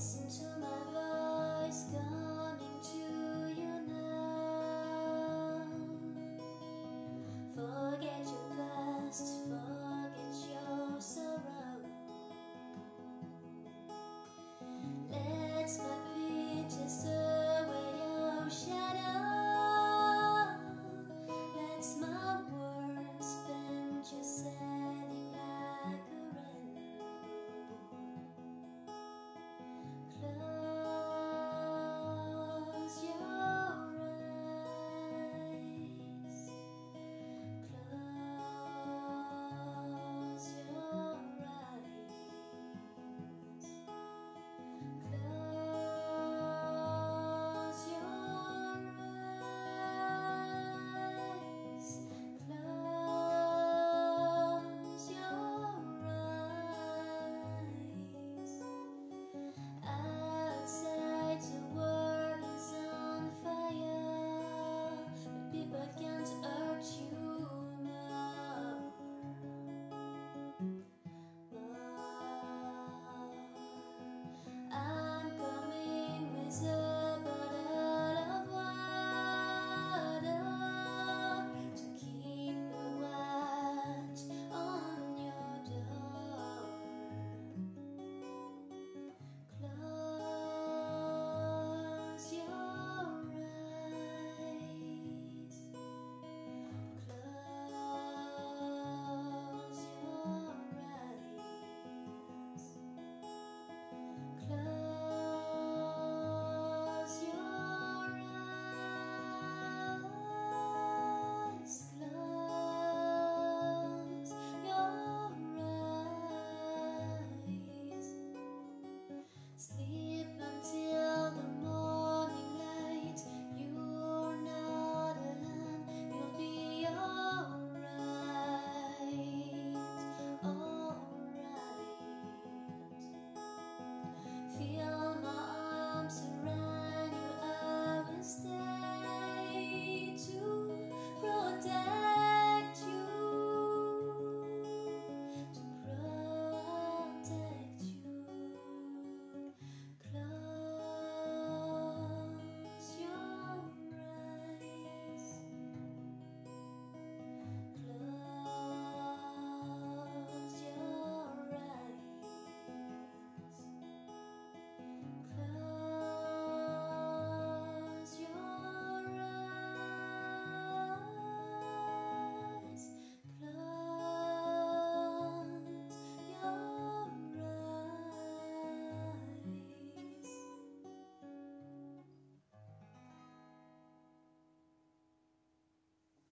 listen to